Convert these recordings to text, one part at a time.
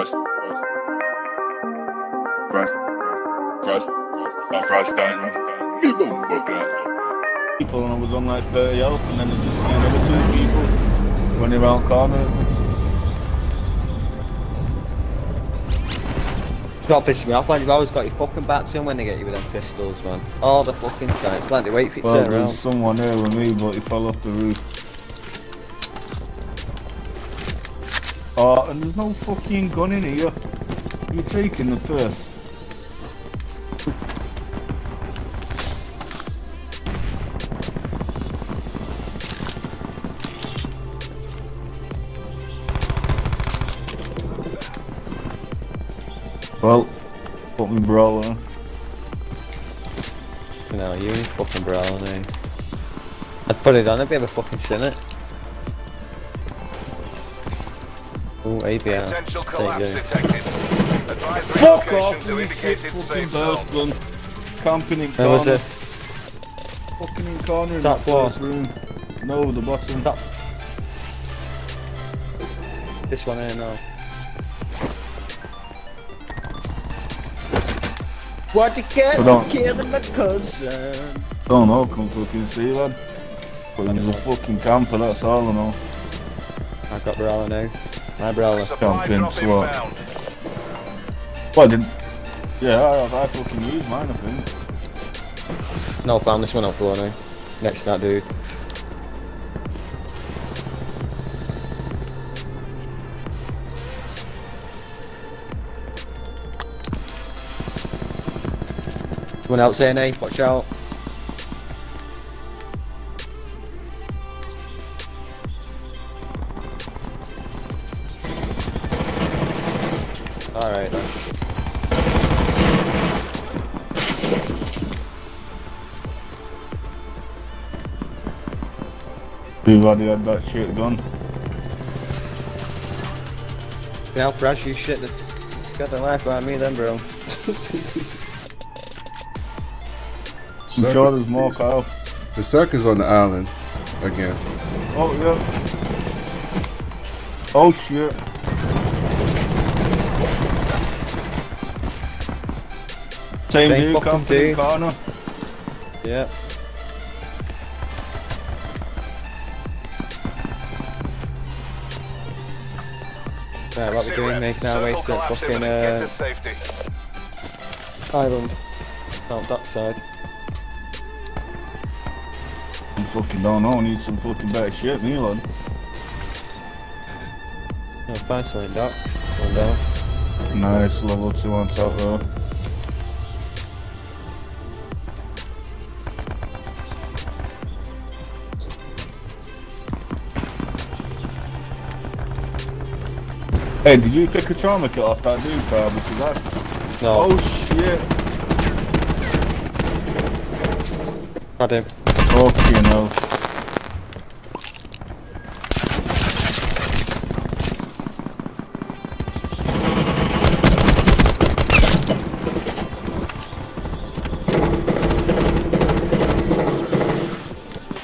crust, crust, crust, crust, crust, crust, done. You don't book people and I was on like 30 health and then I just see another two people running around corner. Got piss me off, man. You've always got your fucking bats in when they get you with them pistols, man. All the fucking time. It's like they wait for you to Well, turn there's around. someone there with me, but he fell off the roof. Oh, and there's no fucking gun in here. You're taking the first. Well, put me brawler. No, you ain't fucking brawling, eh? I'd put it on if you ever fucking seen it. Oh, ABR. Potential collapse detected. Advise Fuck off, to you indicated shit fucking safe burst zone. gun. Camping in Where was corner. it? Fucking in corner in Top that floor. first room. No, the bottom. Top. This one here now. What you get Hold on. for killing my cousin? Don't know, come fucking see lad. But he's a fucking camper, that's all I know. I got brawler now. My brawler. Supply Camping drop slot. Well, I didn't. Yeah, I, I fucking used mine, I think. No, found this one up floor now. Next to that dude. Someone else here, Nate? Watch out. Alright then. We've already had that shit done. Now, Fresh, you shit. the- It's got the life out of me then, bro. I'm sure there's more, Kyle. The circus on the island again. Oh, yeah. Oh, shit. Same Same dude, fucking camping in corner. Yeah. Right, what we Sit doing, making our way to fucking. Get to uh, safety. island. Oh, dockside. I fucking don't know, need some fucking better shit, me, lad. Yeah, find some in docks. Down. Nice, level 2 on top there. Hey, did you pick a trauma kit off that dude car? Because that's... No, Oh shit! got him. Fucking hell.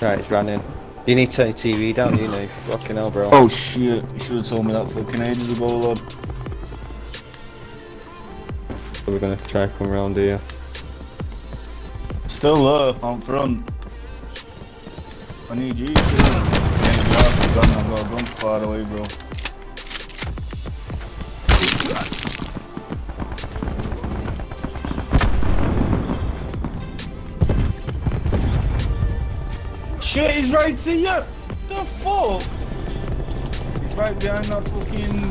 Right, it's running. You need to turn your TV down, you know. Fucking hell, bro. Oh shit, you should have told me that fucking ages ago, lad. So we're gonna try and come around here. Still there, on front. I need you to. Maybe I've gun, I've got a gun far away, bro. Shit, he's right to you! The fuck? He's right behind that fucking...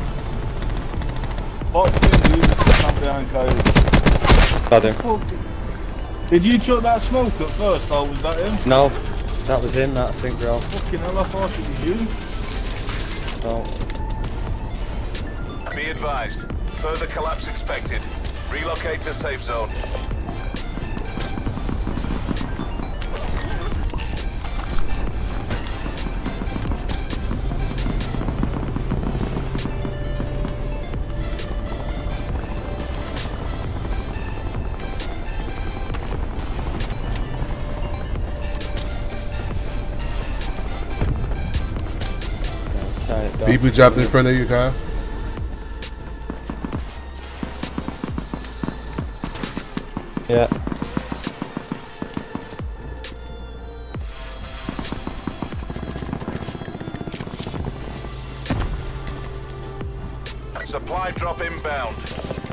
Box dude. He's not behind Kyle. Got him. Fuck. Did- Did you chuck that smoke at first, or was that him? No, that was him, that I think, bro. Fucking hell, I thought it was you. No. Be advised. Further collapse expected. Relocate to safe zone. dropped. People jumped in front of you, Kyle. Yeah. Supply drop inbound.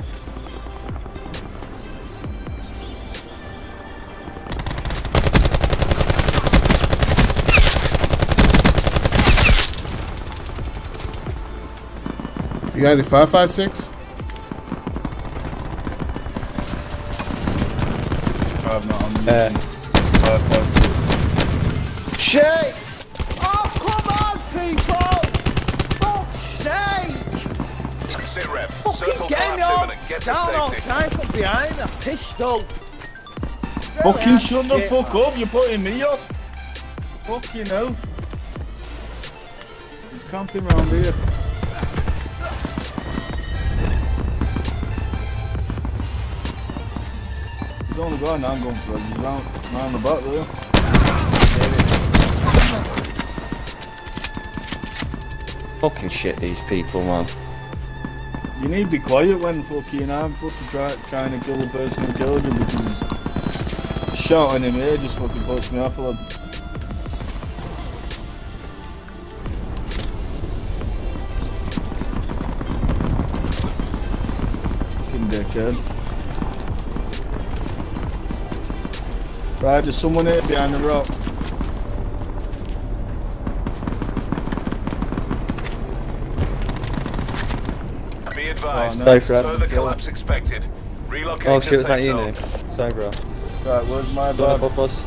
You got any five five six? I'm not on Uh, five, five, six. Shit! Oh, come on, people! Fuck's sake! Sit rep. Fucking Circle get me collapse off! imminent. Get to Down all time from behind a pistol! Fucking shut the fuck man. up, you're putting me off. Fuck you know. He's camping round here. He's only got an handgun for us. He's round, round the back there. Fucking shit, these people, man. You need to be quiet when fucking I'm fucking try, trying to kill the person who killed him because shouting him here just fucking puts me off a lot. Fucking dickhead. Right, there's someone here behind the rock. Be advised. Oh, no. Safe, Further collapse expected. Relocate Oh shit, was that you, zone. Nick? Sorry, bro. Right, where's my Don't us.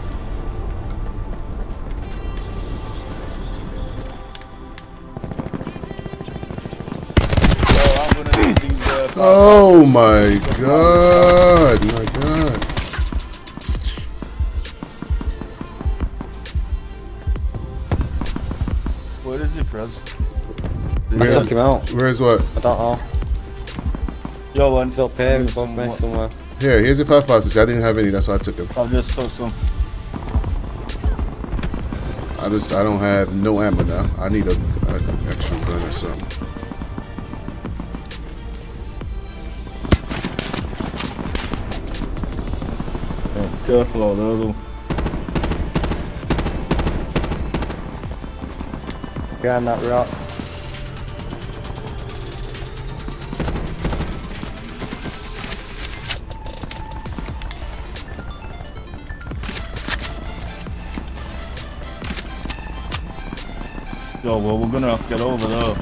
So I'm gonna need these, uh, five Oh my god! My Where is it, Fred? I Where- took him out. Where's what? I don't know. Yo, one. He's up here above me somewhere. Here, here's your five five six. I didn't have any, that's why I took him. I'll just took some. I just I don't have no ammo now. I need a, a an extra gun or something. Yeah, careful out there, though. Behind that rock. Yo, well, we're gonna have to get over there.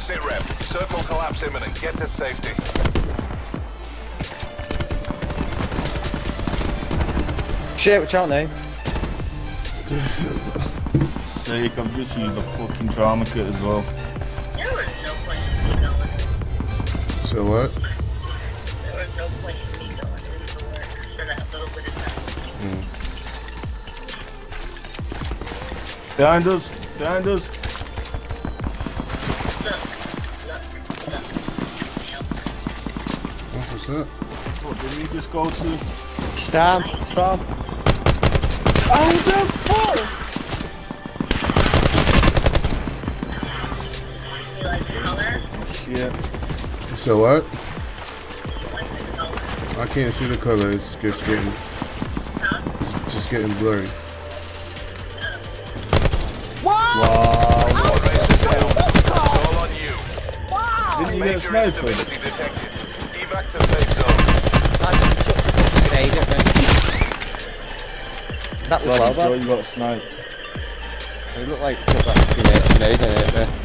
Sit rep. Circle collapse imminent. Get to safety. Shit, watch out now. Sake, I've just used the fucking trauma kit as well. There was no point in me going. So what? There was no point in me going into work for that little bit of time. Behind us! Behind us! Oh, what's that? What did we just go to? Stand, stand. How oh, the fuck? Color? Shit. So what? Like the color? I can't see the color. It's just getting it's just getting blurry. Wow. It's all on you. Didn't you get Major sniped? instability detected. Evac to safe zone. I just chucked a fucking grenade at me. That was Glad I'm well sure you got sniped. It looked like chucked that grenade, grenade in it. there.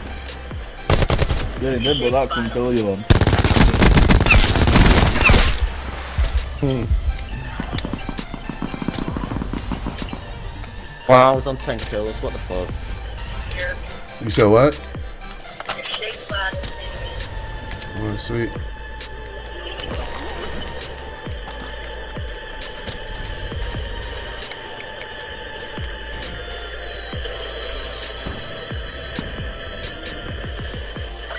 Yeah, you did, but that couldn't kill you then. Wow, I was on 10 kills, what the fuck? You said what? your shake spot is in Oh, sweet.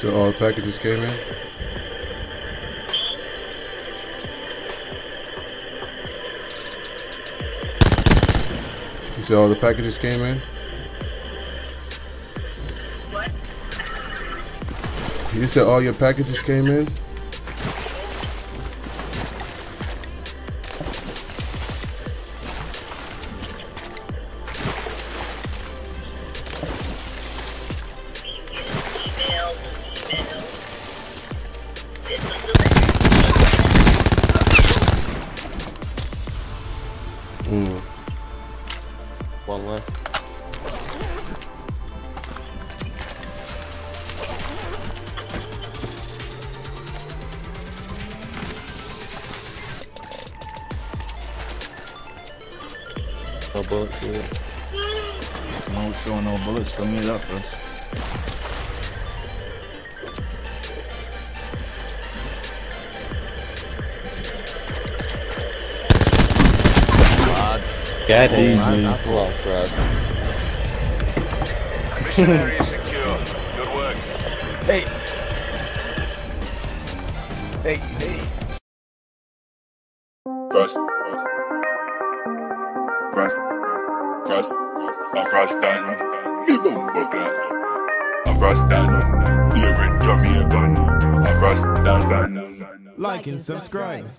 So all the packages came in. You said all the packages came in. What? You said all your packages came in. The One left. No bullets here. No show, no bullets. Tell me that first. Get it, Easy. man. That's a lot for. Mission area secure. Good work. Hey. Hey, hey. Clock. Favorite Jamaican. A frost down, down. Like and subscribe.